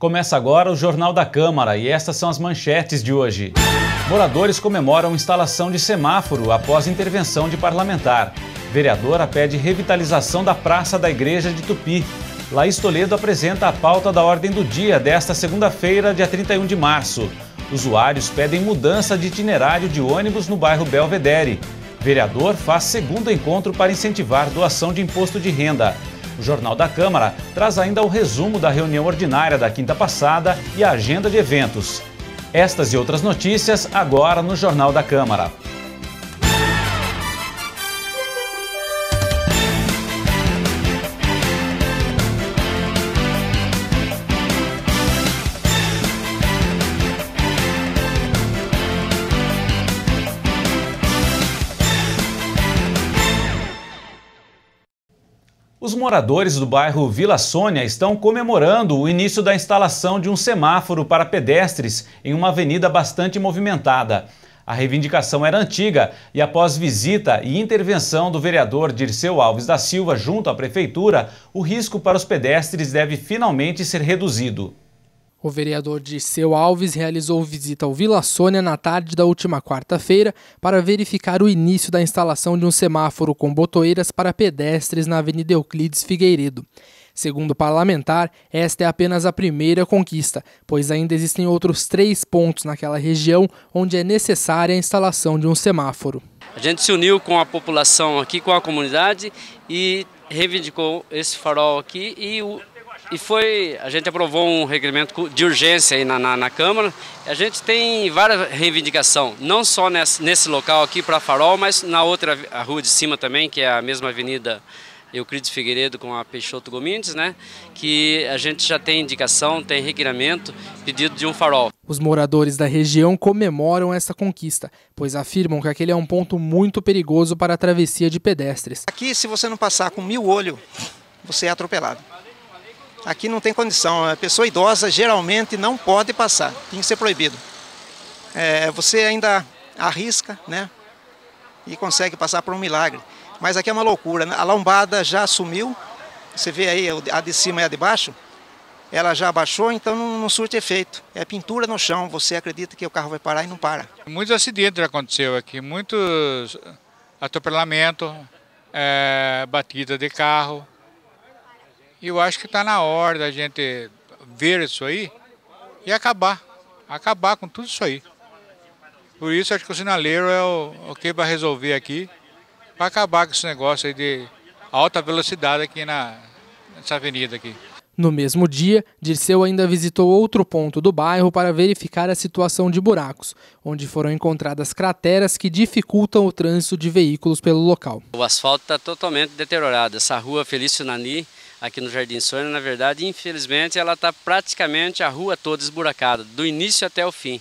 Começa agora o Jornal da Câmara e estas são as manchetes de hoje. Moradores comemoram instalação de semáforo após intervenção de parlamentar. Vereadora pede revitalização da Praça da Igreja de Tupi. Laís Toledo apresenta a pauta da ordem do dia desta segunda-feira, dia 31 de março. Usuários pedem mudança de itinerário de ônibus no bairro Belvedere. Vereador faz segundo encontro para incentivar doação de imposto de renda. O Jornal da Câmara traz ainda o resumo da reunião ordinária da quinta passada e a agenda de eventos. Estas e outras notícias agora no Jornal da Câmara. Os moradores do bairro Vila Sônia estão comemorando o início da instalação de um semáforo para pedestres em uma avenida bastante movimentada. A reivindicação era antiga e, após visita e intervenção do vereador Dirceu Alves da Silva junto à prefeitura, o risco para os pedestres deve finalmente ser reduzido. O vereador Dirceu Alves realizou visita ao Vila Sônia na tarde da última quarta-feira para verificar o início da instalação de um semáforo com botoeiras para pedestres na Avenida Euclides Figueiredo. Segundo o parlamentar, esta é apenas a primeira conquista, pois ainda existem outros três pontos naquela região onde é necessária a instalação de um semáforo. A gente se uniu com a população aqui, com a comunidade e reivindicou esse farol aqui e o, e foi, a gente aprovou um requerimento de urgência aí na, na, na Câmara. A gente tem várias reivindicações, não só nesse, nesse local aqui para Farol, mas na outra a rua de cima também, que é a mesma avenida Euclides Figueiredo com a Peixoto Gomindes, né? Que a gente já tem indicação, tem requerimento, pedido de um farol. Os moradores da região comemoram essa conquista, pois afirmam que aquele é um ponto muito perigoso para a travessia de pedestres. Aqui, se você não passar com mil olhos, você é atropelado. Aqui não tem condição. A pessoa idosa geralmente não pode passar, tem que ser proibido. É, você ainda arrisca, né? E consegue passar por um milagre. Mas aqui é uma loucura. Né? A lombada já sumiu. Você vê aí, a de cima e a de baixo. Ela já abaixou, então não, não surte efeito. É pintura no chão. Você acredita que o carro vai parar e não para. Muitos acidentes já aconteceu aqui. Muitos atropelamentos, é, batida de carro. E eu acho que está na hora da gente ver isso aí e acabar. Acabar com tudo isso aí. Por isso acho que o sinaleiro é o, o que vai resolver aqui para acabar com esse negócio aí de alta velocidade aqui na, nessa avenida aqui. No mesmo dia, Dirceu ainda visitou outro ponto do bairro para verificar a situação de buracos, onde foram encontradas crateras que dificultam o trânsito de veículos pelo local. O asfalto está totalmente deteriorado. Essa rua Felício Nani aqui no Jardim Sônia, na verdade, infelizmente, ela está praticamente a rua toda esburacada, do início até o fim.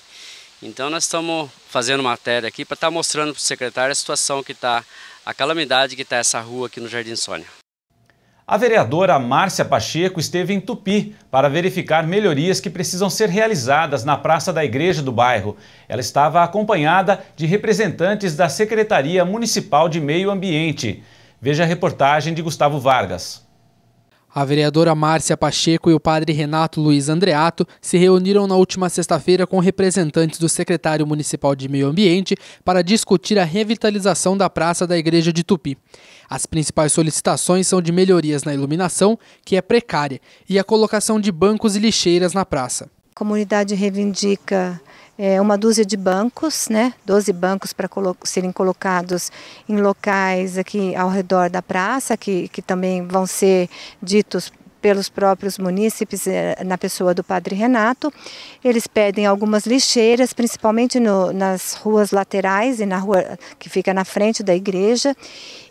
Então nós estamos fazendo matéria aqui para estar tá mostrando para o secretário a situação que está, a calamidade que está essa rua aqui no Jardim Sônia. A vereadora Márcia Pacheco esteve em Tupi para verificar melhorias que precisam ser realizadas na praça da igreja do bairro. Ela estava acompanhada de representantes da Secretaria Municipal de Meio Ambiente. Veja a reportagem de Gustavo Vargas. A vereadora Márcia Pacheco e o padre Renato Luiz Andreato se reuniram na última sexta-feira com representantes do secretário municipal de Meio Ambiente para discutir a revitalização da praça da Igreja de Tupi. As principais solicitações são de melhorias na iluminação, que é precária, e a colocação de bancos e lixeiras na praça. A comunidade reivindica é, uma dúzia de bancos, né, 12 bancos para colo serem colocados em locais aqui ao redor da praça, que, que também vão ser ditos pelos próprios munícipes, é, na pessoa do Padre Renato. Eles pedem algumas lixeiras, principalmente no, nas ruas laterais e na rua que fica na frente da igreja.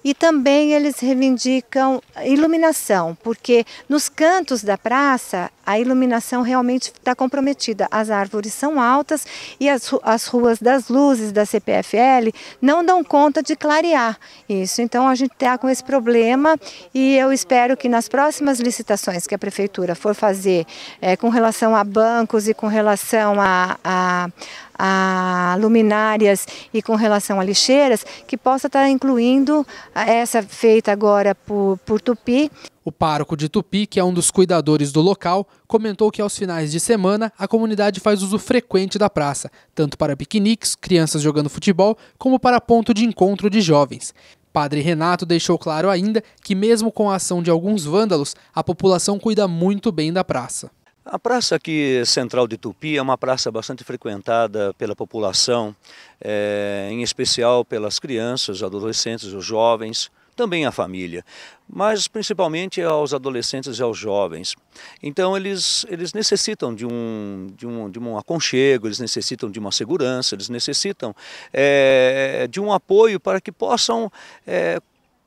E também eles reivindicam iluminação, porque nos cantos da praça a iluminação realmente está comprometida. As árvores são altas e as, as ruas das luzes da CPFL não dão conta de clarear isso. Então a gente está com esse problema e eu espero que nas próximas licitações que a prefeitura for fazer é, com relação a bancos e com relação a, a a luminárias e com relação a lixeiras, que possa estar incluindo essa feita agora por, por Tupi. O pároco de Tupi, que é um dos cuidadores do local, comentou que aos finais de semana a comunidade faz uso frequente da praça, tanto para piqueniques, crianças jogando futebol, como para ponto de encontro de jovens. Padre Renato deixou claro ainda que, mesmo com a ação de alguns vândalos, a população cuida muito bem da praça. A praça aqui central de Tupi é uma praça bastante frequentada pela população, é, em especial pelas crianças, adolescentes, os jovens também à família, mas principalmente aos adolescentes e aos jovens. Então eles, eles necessitam de um, de, um, de um aconchego, eles necessitam de uma segurança, eles necessitam é, de um apoio para que possam é,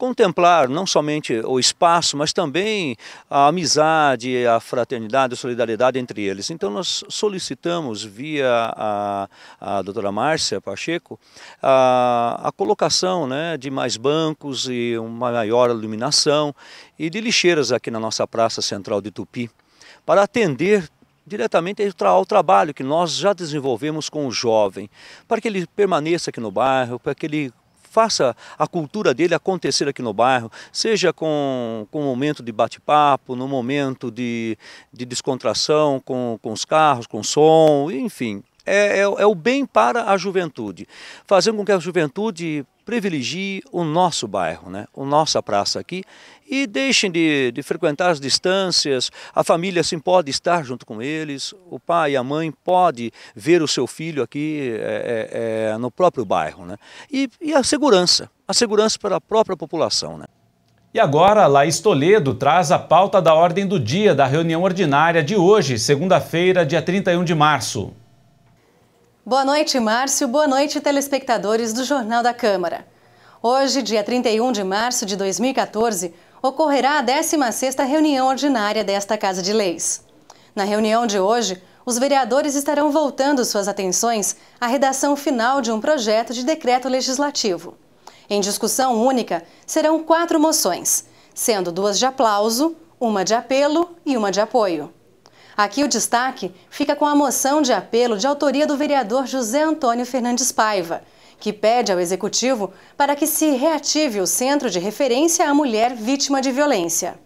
contemplar não somente o espaço, mas também a amizade, a fraternidade, a solidariedade entre eles. Então nós solicitamos via a, a doutora Márcia Pacheco a, a colocação né, de mais bancos e uma maior iluminação e de lixeiras aqui na nossa praça central de Tupi para atender diretamente ao trabalho que nós já desenvolvemos com o jovem, para que ele permaneça aqui no bairro, para que ele faça a cultura dele acontecer aqui no bairro, seja com, com um momento de bate-papo, no momento de, de descontração com, com os carros, com som, enfim. É, é, é o bem para a juventude, fazendo com que a juventude privilegie o nosso bairro, né? a nossa praça aqui, e deixem de, de, frequentar as distâncias, a família sim pode estar junto com eles, o pai e a mãe pode ver o seu filho aqui é, é, no próprio bairro. Né? E, e, a segurança, a segurança para a própria população. Né? E agora, Laís Toledo traz a pauta da ordem do dia da reunião ordinária de hoje, segunda-feira, dia 31 de março. Boa noite, Márcio. Boa noite, telespectadores do Jornal da Câmara. Hoje, dia 31 de março de 2014, ocorrerá a 16ª reunião ordinária desta Casa de Leis. Na reunião de hoje, os vereadores estarão voltando suas atenções à redação final de um projeto de decreto legislativo. Em discussão única, serão quatro moções, sendo duas de aplauso, uma de apelo e uma de apoio. Aqui o destaque fica com a moção de apelo de autoria do vereador José Antônio Fernandes Paiva, que pede ao Executivo para que se reative o Centro de Referência à Mulher Vítima de Violência.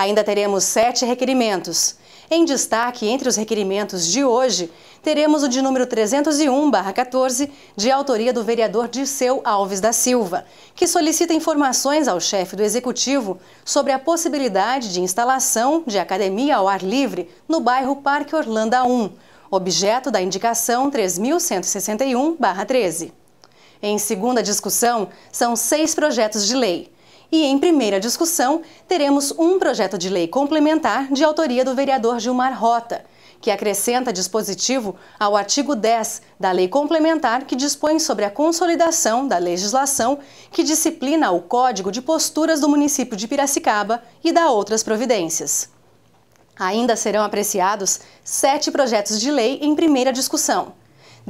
Ainda teremos sete requerimentos. Em destaque, entre os requerimentos de hoje, teremos o de número 301-14, de autoria do vereador Dirceu Alves da Silva, que solicita informações ao chefe do Executivo sobre a possibilidade de instalação de academia ao ar livre no bairro Parque Orlando 1, objeto da indicação 3161-13. Em segunda discussão, são seis projetos de lei. E em primeira discussão, teremos um projeto de lei complementar de autoria do vereador Gilmar Rota, que acrescenta dispositivo ao artigo 10 da Lei Complementar que dispõe sobre a consolidação da legislação que disciplina o Código de Posturas do município de Piracicaba e dá outras providências. Ainda serão apreciados sete projetos de lei em primeira discussão.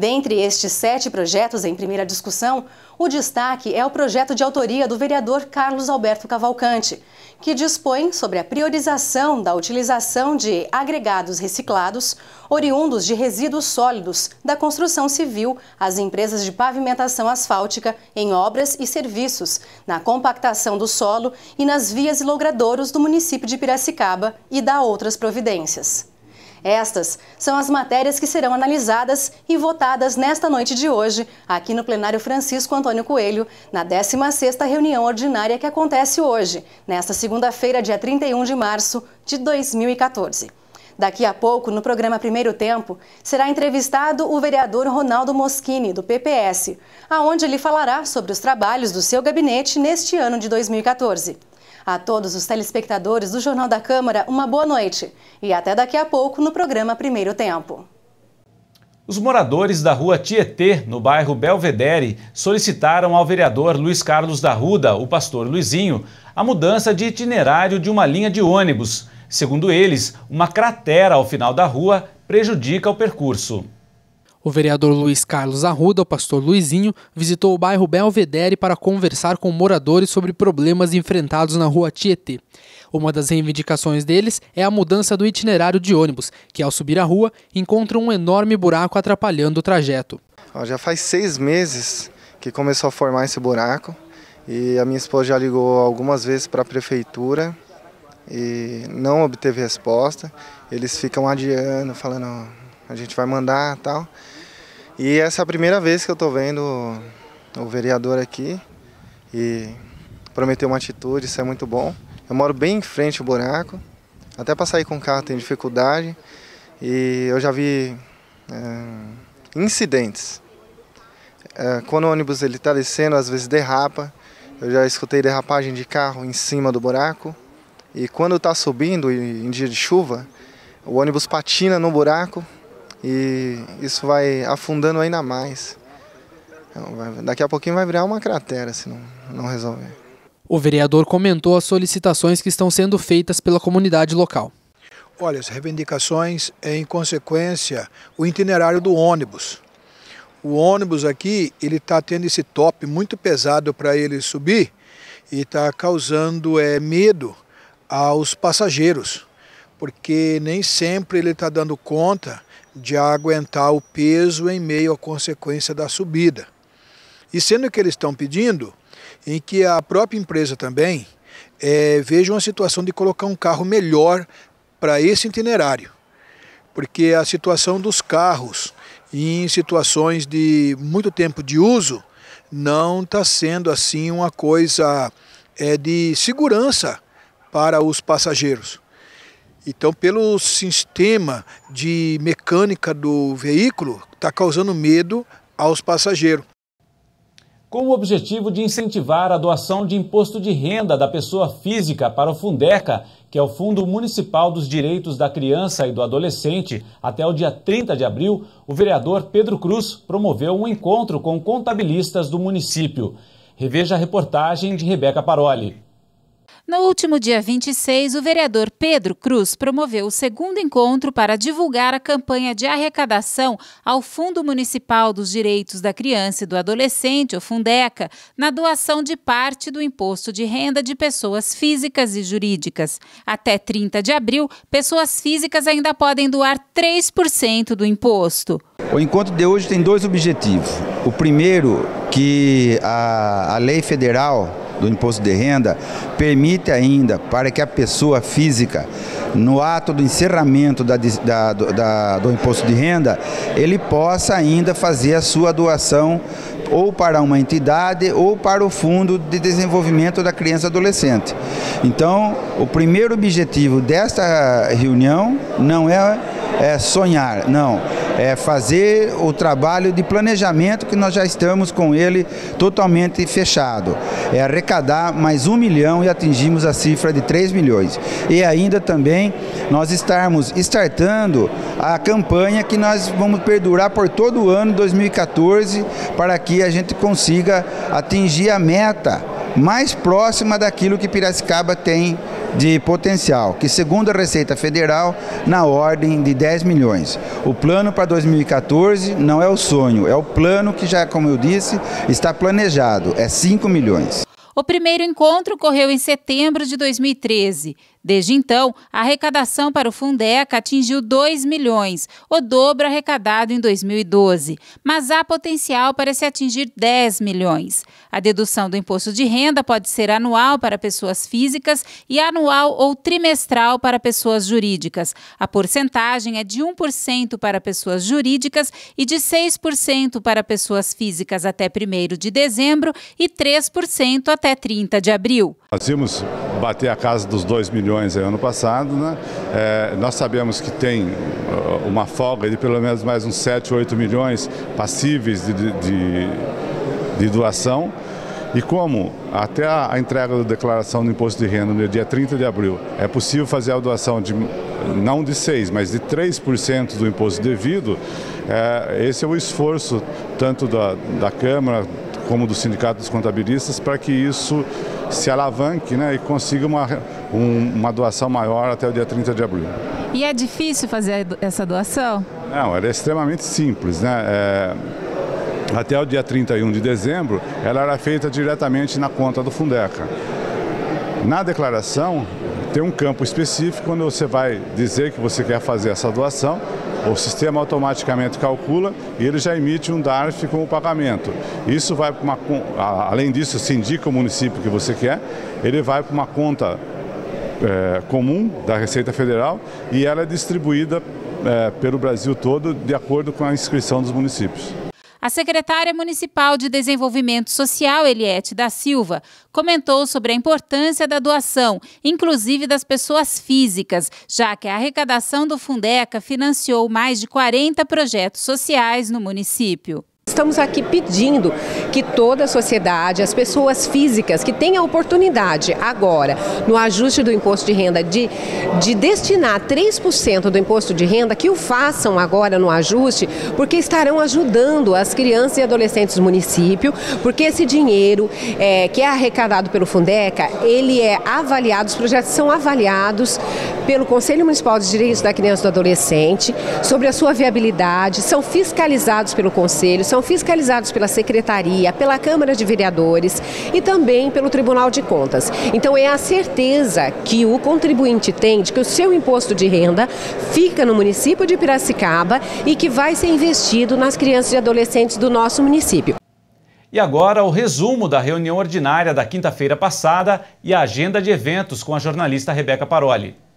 Dentre estes sete projetos em primeira discussão, o destaque é o projeto de autoria do vereador Carlos Alberto Cavalcante, que dispõe sobre a priorização da utilização de agregados reciclados oriundos de resíduos sólidos da construção civil às empresas de pavimentação asfáltica em obras e serviços, na compactação do solo e nas vias e logradouros do município de Piracicaba e da outras providências. Estas são as matérias que serão analisadas e votadas nesta noite de hoje, aqui no plenário Francisco Antônio Coelho, na 16ª reunião ordinária que acontece hoje, nesta segunda-feira, dia 31 de março de 2014. Daqui a pouco, no programa Primeiro Tempo, será entrevistado o vereador Ronaldo Moschini, do PPS, aonde ele falará sobre os trabalhos do seu gabinete neste ano de 2014. A todos os telespectadores do Jornal da Câmara, uma boa noite e até daqui a pouco no programa Primeiro Tempo. Os moradores da rua Tietê, no bairro Belvedere, solicitaram ao vereador Luiz Carlos da Ruda, o pastor Luizinho, a mudança de itinerário de uma linha de ônibus. Segundo eles, uma cratera ao final da rua prejudica o percurso. O vereador Luiz Carlos Arruda, o pastor Luizinho, visitou o bairro Belvedere para conversar com moradores sobre problemas enfrentados na rua Tietê. Uma das reivindicações deles é a mudança do itinerário de ônibus, que ao subir a rua encontra um enorme buraco atrapalhando o trajeto. Já faz seis meses que começou a formar esse buraco e a minha esposa já ligou algumas vezes para a prefeitura e não obteve resposta. Eles ficam adiando, falando a gente vai mandar tal. E essa é a primeira vez que eu estou vendo o vereador aqui e prometeu uma atitude, isso é muito bom. Eu moro bem em frente ao buraco, até para sair com o carro tem dificuldade e eu já vi é, incidentes. É, quando o ônibus está descendo, às vezes derrapa. Eu já escutei derrapagem de carro em cima do buraco. E quando está subindo em dia de chuva, o ônibus patina no buraco e isso vai afundando ainda mais. Então, daqui a pouquinho vai virar uma cratera se não, não resolver. O vereador comentou as solicitações que estão sendo feitas pela comunidade local. Olha, as reivindicações é em consequência o itinerário do ônibus. O ônibus aqui, ele está tendo esse top muito pesado para ele subir e está causando é, medo aos passageiros, porque nem sempre ele está dando conta de aguentar o peso em meio à consequência da subida. E sendo que eles estão pedindo em que a própria empresa também é, veja uma situação de colocar um carro melhor para esse itinerário, porque a situação dos carros em situações de muito tempo de uso não está sendo assim uma coisa é, de segurança para os passageiros. Então, pelo sistema de mecânica do veículo, está causando medo aos passageiros. Com o objetivo de incentivar a doação de imposto de renda da pessoa física para o Fundeca, que é o Fundo Municipal dos Direitos da Criança e do Adolescente, até o dia 30 de abril, o vereador Pedro Cruz promoveu um encontro com contabilistas do município. Reveja a reportagem de Rebeca Paroli. No último dia 26, o vereador Pedro Cruz promoveu o segundo encontro para divulgar a campanha de arrecadação ao Fundo Municipal dos Direitos da Criança e do Adolescente, o Fundeca, na doação de parte do imposto de renda de pessoas físicas e jurídicas. Até 30 de abril, pessoas físicas ainda podem doar 3% do imposto. O encontro de hoje tem dois objetivos. O primeiro, que a, a lei federal do imposto de renda permite ainda para que a pessoa física, no ato do encerramento da, da, da, do imposto de renda, ele possa ainda fazer a sua doação ou para uma entidade ou para o Fundo de Desenvolvimento da Criança e Adolescente. Então, o primeiro objetivo desta reunião não é, é sonhar, não é, fazer o trabalho de planejamento que nós já estamos com ele totalmente fechado. É arrecadar mais um milhão e atingimos a cifra de 3 milhões. E ainda também nós estarmos startando a campanha que nós vamos perdurar por todo o ano 2014 para que a gente consiga atingir a meta mais próxima daquilo que Piracicaba tem de potencial, que segundo a Receita Federal, na ordem de 10 milhões. O plano para 2014 não é o sonho, é o plano que já, como eu disse, está planejado, é 5 milhões. O primeiro encontro ocorreu em setembro de 2013. Desde então, a arrecadação para o Fundeca atingiu 2 milhões, o dobro arrecadado em 2012, mas há potencial para se atingir 10 milhões. A dedução do imposto de renda pode ser anual para pessoas físicas e anual ou trimestral para pessoas jurídicas. A porcentagem é de 1% para pessoas jurídicas e de 6% para pessoas físicas até 1 de dezembro e 3% até 30 de abril. Vimos bater a casa dos 2 milhões ano passado. Né? É, nós sabemos que tem uh, uma folga de pelo menos mais uns 7, 8 milhões passíveis de, de, de doação. E como até a entrega da declaração do imposto de renda no dia 30 de abril é possível fazer a doação de não de 6, mas de 3% do imposto devido, é, esse é o esforço tanto da, da Câmara como do Sindicato dos Contabilistas para que isso se alavanque né, e consiga uma, um, uma doação maior até o dia 30 de abril. E é difícil fazer essa doação? Não, ela é extremamente simples, né? É, até o dia 31 de dezembro, ela era feita diretamente na conta do Fundeca. Na declaração, tem um campo específico quando você vai dizer que você quer fazer essa doação, o sistema automaticamente calcula e ele já emite um DARF com o pagamento. Isso vai para uma além disso, se indica o município que você quer, ele vai para uma conta é, comum da Receita Federal e ela é distribuída é, pelo Brasil todo de acordo com a inscrição dos municípios. A secretária municipal de Desenvolvimento Social, Eliette da Silva, comentou sobre a importância da doação, inclusive das pessoas físicas, já que a arrecadação do Fundeca financiou mais de 40 projetos sociais no município. Estamos aqui pedindo que toda a sociedade, as pessoas físicas que têm a oportunidade agora, no ajuste do imposto de renda, de, de destinar 3% do imposto de renda, que o façam agora no ajuste, porque estarão ajudando as crianças e adolescentes do município, porque esse dinheiro é, que é arrecadado pelo Fundeca, ele é avaliado, os projetos são avaliados pelo Conselho Municipal de Direitos da Criança e do Adolescente sobre a sua viabilidade, são fiscalizados pelo Conselho, são fiscalizados pela Secretaria, pela Câmara de Vereadores e também pelo Tribunal de Contas. Então é a certeza que o contribuinte tem de que o seu imposto de renda fica no município de Piracicaba e que vai ser investido nas crianças e adolescentes do nosso município. E agora o resumo da reunião ordinária da quinta-feira passada e a agenda de eventos com a jornalista Rebeca Paroli.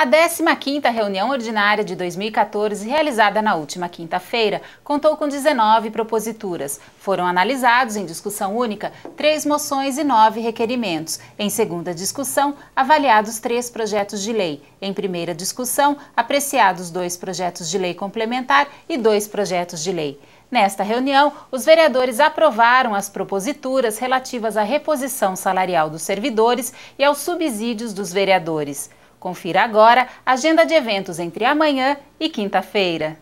A 15ª reunião ordinária de 2014, realizada na última quinta-feira, contou com 19 proposituras. Foram analisados em discussão única três moções e nove requerimentos. Em segunda discussão, avaliados três projetos de lei. Em primeira discussão, apreciados dois projetos de lei complementar e dois projetos de lei. Nesta reunião, os vereadores aprovaram as proposituras relativas à reposição salarial dos servidores e aos subsídios dos vereadores. Confira agora a agenda de eventos entre amanhã e quinta-feira.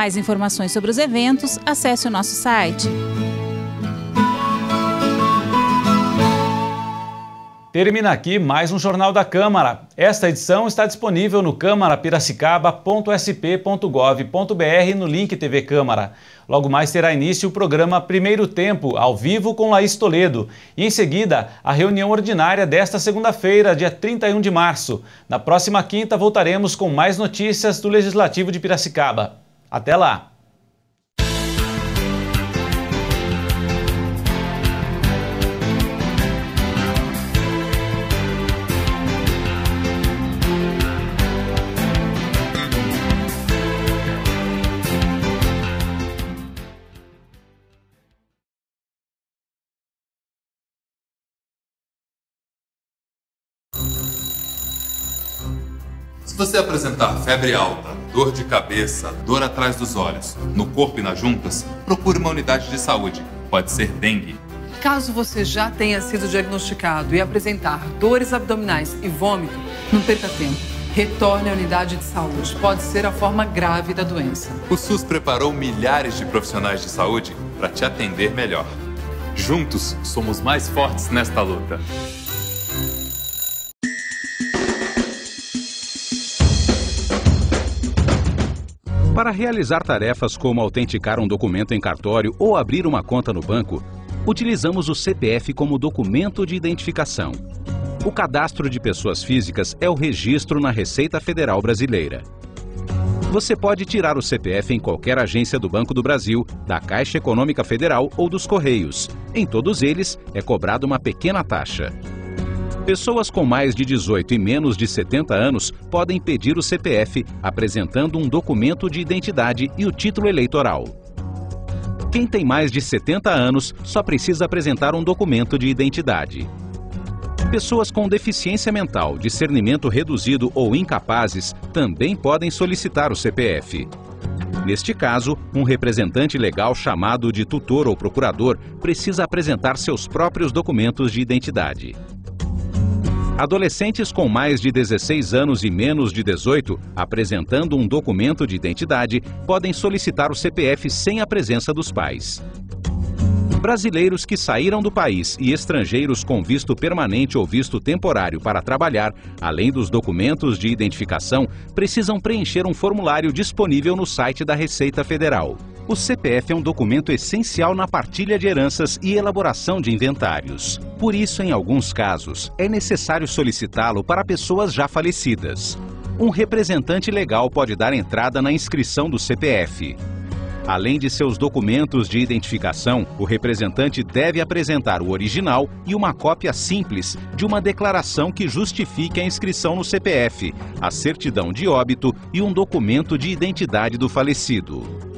Mais informações sobre os eventos, acesse o nosso site. Termina aqui mais um Jornal da Câmara. Esta edição está disponível no câmarapiracicaba.sp.gov.br no link TV Câmara. Logo mais terá início o programa Primeiro Tempo, ao vivo com Laís Toledo. E em seguida, a reunião ordinária desta segunda-feira, dia 31 de março. Na próxima quinta voltaremos com mais notícias do Legislativo de Piracicaba. Até lá! Você apresentar febre alta, dor de cabeça, dor atrás dos olhos, no corpo e nas juntas, procure uma unidade de saúde. Pode ser dengue. Caso você já tenha sido diagnosticado e apresentar dores abdominais e vômito, não perca tempo. Retorne à unidade de saúde. Pode ser a forma grave da doença. O SUS preparou milhares de profissionais de saúde para te atender melhor. Juntos, somos mais fortes nesta luta. Para realizar tarefas como autenticar um documento em cartório ou abrir uma conta no banco, utilizamos o CPF como documento de identificação. O cadastro de pessoas físicas é o registro na Receita Federal Brasileira. Você pode tirar o CPF em qualquer agência do Banco do Brasil, da Caixa Econômica Federal ou dos Correios. Em todos eles, é cobrada uma pequena taxa. Pessoas com mais de 18 e menos de 70 anos podem pedir o CPF apresentando um documento de identidade e o título eleitoral. Quem tem mais de 70 anos só precisa apresentar um documento de identidade. Pessoas com deficiência mental, discernimento reduzido ou incapazes também podem solicitar o CPF. Neste caso, um representante legal chamado de tutor ou procurador precisa apresentar seus próprios documentos de identidade. Adolescentes com mais de 16 anos e menos de 18, apresentando um documento de identidade, podem solicitar o CPF sem a presença dos pais. Brasileiros que saíram do país e estrangeiros com visto permanente ou visto temporário para trabalhar, além dos documentos de identificação, precisam preencher um formulário disponível no site da Receita Federal. O CPF é um documento essencial na partilha de heranças e elaboração de inventários. Por isso, em alguns casos, é necessário solicitá-lo para pessoas já falecidas. Um representante legal pode dar entrada na inscrição do CPF. Além de seus documentos de identificação, o representante deve apresentar o original e uma cópia simples de uma declaração que justifique a inscrição no CPF, a certidão de óbito e um documento de identidade do falecido.